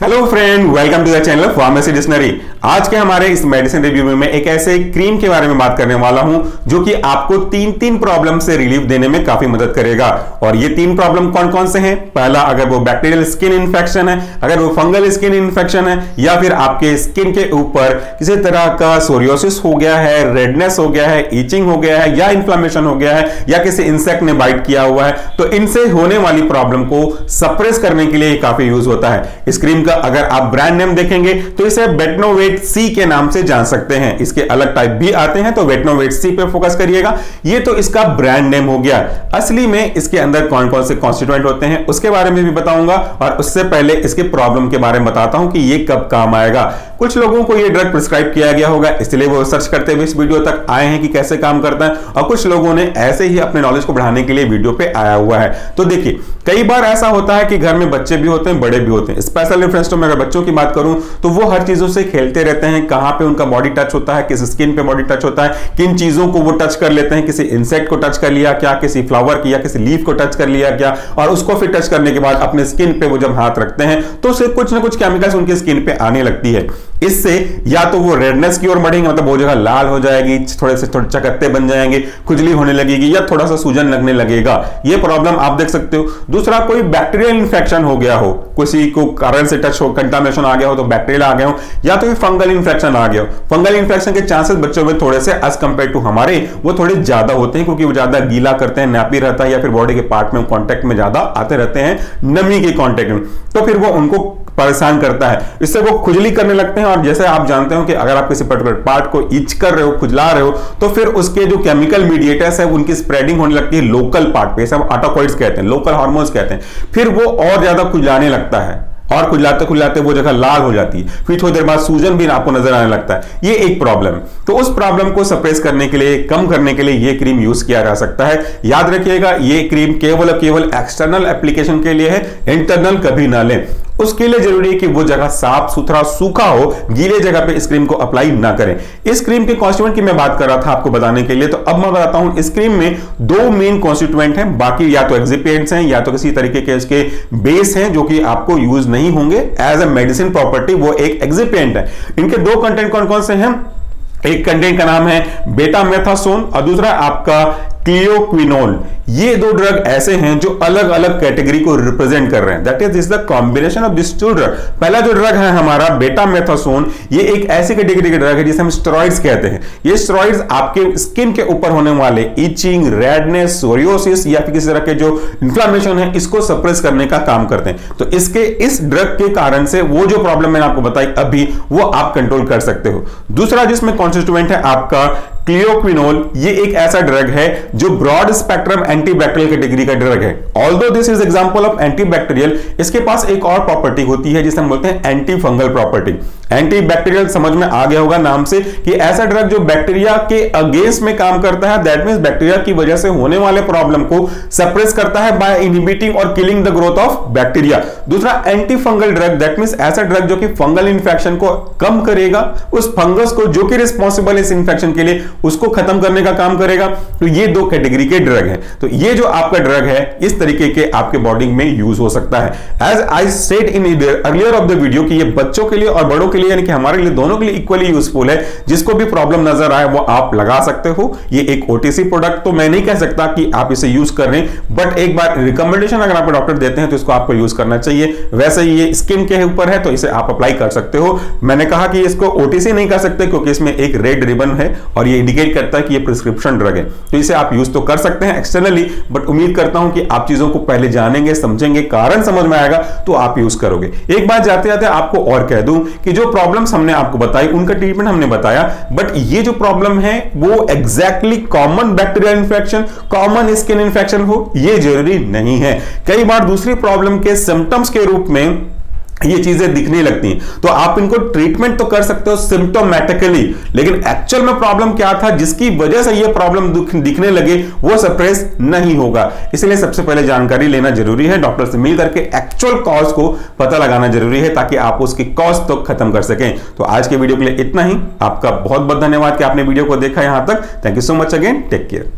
Hello friend welcome to the channel pharmacy dictionary आज के हमारे इस मेडिसिन रिव्यू में मैं एक ऐसे क्रीम के बारे में बात करने वाला हूँ, जो कि आपको तीन तीन प्रॉब्लम से रिलीफ देने में काफ़ी मदद करेगा। और ये तीन प्रॉब्लम कौन कौन से हैं? पहला, अगर वो बैक्टीरियल स्किन इन्फेक्शन है, अगर वो फंगल स्किन इन्फेक्शन है, या फिर आपके स्किन के ऊपर किसी तरह का सोरियोसिस हो गया है रेडनेस हो गया है ईचिंग हो गया है, या इन्फ्लामेशन हो गया है, या किसी इंसेक्ट ने बाइट किया हुआ है तो इनसे होने वाली प्रॉब्लम को सप्रेस करने के लिए काफ़ी यूज़ होता है। इस क्रीम का अगर आप ब्रांड नेम देखेंगे तो इसे बेटनोवेट सी के नाम से जान सकते हैं। इसके अलग टाइप भी आते हैं तो बेटनोवेट सी पे फोकस करिएगा। ये तो इसका ब्रांड नेम हो गया। असली में इसके अंदर कौन कौन से कॉन्स्टिट्यूएंट होते हैं, उसके बारे में भी बताऊँगा, और उससे पहले इसके प्रॉब्लम के बारे में बताता हूँ कि ये कब काम आएगा। कुछ लोगों को ये ड्रग प्रिस्क्राइब किया गया होगा, इसलिए वो सर्च करते हुए इस वीडियो तक आए हैं कि कैसे काम करता है, और कुछ लोगों ने ऐसे ही अपने नॉलेज को बढ़ाने के लिए वीडियो पे आया हुआ है। तो देखिए कई बार ऐसा होता है कि घर में बच्चे भी होते हैं, बड़े भी होते हैं। स्पेशल रेफरेंस तो मैं अगर बच्चों की बात करूँ तो वो हर चीज़ों से खेलते रहते हैं, कहाँ पे उनका बॉडी टच होता है, किस स्किन पे बॉडी टच होता है, किन चीज़ों को वो टच कर लेते हैं, किसी इंसेक्ट को टच कर लिया क्या, किसी फ्लावर की या किसी लीफ को टच कर लिया क्या, और उसको फिर टच करने के बाद अपने स्किन पे वो जब हाथ रखते हैं तो उसे कुछ ना कुछ केमिकल्स उनकी स्किन पे आने लगती है। इससे या तो वो रेडनेस की ओर बढ़ेंगे मतलब वो जगह लाल हो जाएगी, थोड़े से थोड़े चकत्ते बन जाएँगे, खुजली होने लगेगी या थोड़ा सा सूजन लगने लगेगा। ये प्रॉब्लम आप देख सकते हो। दूसरा, कोई बैक्टीरियल इंफेक्शन हो गया हो, किसी को कारण से टच हो कंटामिनेशन आ गया हो तो बैक्टीरिया आ गया हो, या तो फंगल इन्फेक्शन आ गया हो। फंगल इन्फेक्शन के चांसेस बच्चों में थोड़े से एज कंपेयर टू हमारे, वो थोड़े ज़्यादा होते हैं, क्योंकि वो ज़्यादा गीला करते हैं नैपी रहता है, या फिर बॉडी के पार्ट में कॉन्टेक्ट में ज़्यादा आते रहते हैं, नमी के कॉन्टेक्ट में। तो फिर वो उनको परेशान करता है। इससे वो खुजली करने लगते हैं और जैसे आप जानते हो कि अगर आप किसी पर्टिकुलर पार्ट को इच कर रहे हो, खुजला रहे हो तो फिर उसके जो केमिकल मीडिएटर्स है, उनकी स्प्रेडिंग होने लगती है लोकल पार्ट पे। सब ऑटोकॉइड्स कहते हैं लोकल हार्मोन्स कहते हैं। फिर वो और ज़्यादा खुजलाने लगता है। और खुजलाते खुजलाते वो जगह लाल हो जाती है। फिर थोड़ी देर बाद सूजन भी आपको नज़र आने लगता है। ये एक प्रॉब्लम तो उस प्रॉब्लम को सप्रेस करने के लिए, कम करने के लिए ये क्रीम यूज़ किया जा सकता है। याद रखिएगा, ये क्रीम केवल केवल एक्सटर्नल एप्लीकेशन के लिए है। इंटरनल कभी ना लें। उसके लिए ज़रूरी है कि वो जगह साफ़ सुथरा, सूखा हो, गीले जगह पे इस क्रीम को अप्लाई ना करें। इस क्रीम के कॉन्स्टिट्यूएंट की मैं बात कर रहा था आपको बताने के लिए तो अब मैं बताता हूँ, इस क्रीम में दो मेन कॉन्स्टिट्यूएंट हैं, बाकी या तो एक्सिपियंट्स हैं, या तो किसी तरीके के इसके बेस हैं, जो कि आपको यूज़ नहीं होंगे। एज ए मेडिसिन प्रॉपर्टी वो एक एक्सिपियंट है। इनके दो कंटेंट कौन कौन से हैं? एक कंटेंट का नाम है बेटा मेथासोन और दूसरा आपका क्लियोक्विनोल ये दो ड्रग ऐसे हैं जो अलग अलग कैटेगरी को रिप्रेजेंट कर रहे हैं. That is this the combination of this two drug पहला जो ड्रग है हमारा बेटा मेथासोन ये एक ऐसी कैटेगरी का ड्रग है जिसे हम स्टेरॉइड्स कहते हैं. ये स्टेरॉइड्स आपके स्किन के ऊपर होने वाले इचिंग रेडनेस सोरियोसिस या फिर किसी तरह के जो इंफ्लामेशन है, इसको सप्रेस करने का काम करते हैं. तो इसके, इस ड्रग के कारण से वो जो प्रॉब्लम मैंने आपको बताई, अभी वो आप कंट्रोल कर सकते हो. दूसरा जिसमें कॉन्स्टिट्यूएंट है आपका क्लियोक्विनोल ये एक ऐसा ड्रग है जो ब्रॉड स्पेक्ट्रम एंटीबैक्टीरियल कैटेगरी का ड्रग है। Although this is example of antibacterial इसके पास एक और प्रॉपर्टी होती है जिसे हम बोलते हैं एंटी फंगल प्रॉपर्टी एंटीबैक्टीरियल समझ में आ गया होगा नाम से कि ऐसा ड्रग जो बैक्टीरिया के अगेंस्ट में काम करता है दैट मीन बैक्टीरिया की वजह से होने वाले प्रॉब्लम को सप्रेस करता है बाय इनहिबिटिंग और killing the growth of bacteria दूसरा anti fungal drug that mean ऐसा ड्रग जो कि फंगल इंफेक्शन को कम करेगा, उस फंगस को जो कि रिस्पॉन्सिबल इस इंफेक्शन के लिए, उसको खत्म करने का काम करेगा। तो ये दो कैटेगरी के ड्रग है। तो ये जो आपका ड्रग है, इस तरीके के आपके बॉडी में यूज़ हो सकता है। As I said in earlier of the video कि ये बच्चों के लिए और बड़ों के लिए, यानी कि हमारे लिए दोनों के लिए इक्वली यूजफुल है। जिसको भी प्रॉब्लम नज़र आए, वो आप लगा सकते हो। ये एक ओटीसी प्रोडक्ट तो मैं नहीं कह सकता कि आप इसे यूज़ कर रहे हैं बट एक बार रिकमेंडेशन अगर आपको डॉक्टर देते हैं तो इसको आपको यूज़ करना चाहिए। वैसे ये स्किन के ऊपर है तो इसे आप अप्लाई कर सकते हो। मैंने कहा कि इसको ओटीसी नहीं कर सकते, क्योंकि इसमें एक रेड रिबन है, और ये इंडिकेट करता है कि ये प्रिस्क्रिप्शन ड्रग है। तो इसे आप यूज़ तो कर सकते हैं एक्सटर्नली बट उम्मीद करता हूँ कि आप चीज़ों को पहले जानेंगे, समझेंगे, कारण समझ में आएगा तो आप यूज़ करोगे। एक बात जाते जाते आपको और कह दूँ कि जो प्रॉब्लम्स हमने आपको बताई, उनका ट्रीटमेंट हमने बताया बट ये जो प्रॉब्लम है, वो exactly common bacterial infection common skin infection हो, ये ज़रूरी नहीं है। कई बार दूसरी प्रॉब्लम के सिम्टम्स के रूप में ये चीज़ें दिखने लगती हैं। तो आप इनको ट्रीटमेंट तो कर सकते हो सिम्टोमेटिकली लेकिन एक्चुअल में प्रॉब्लम क्या था, जिसकी वजह से ये प्रॉब्लम दिखने लगे, वो सप्रेस नहीं होगा। इसलिए सबसे पहले जानकारी लेना ज़रूरी है। डॉक्टर से मिल करके एक्चुअल कॉज को पता लगाना ज़रूरी है, ताकि आप उसकी कॉज तो खत्म कर सकें। तो आज के वीडियो के लिए इतना ही। आपका बहुत बहुत धन्यवाद कि आपने वीडियो को देखा यहाँ तक। Thank you so much again take care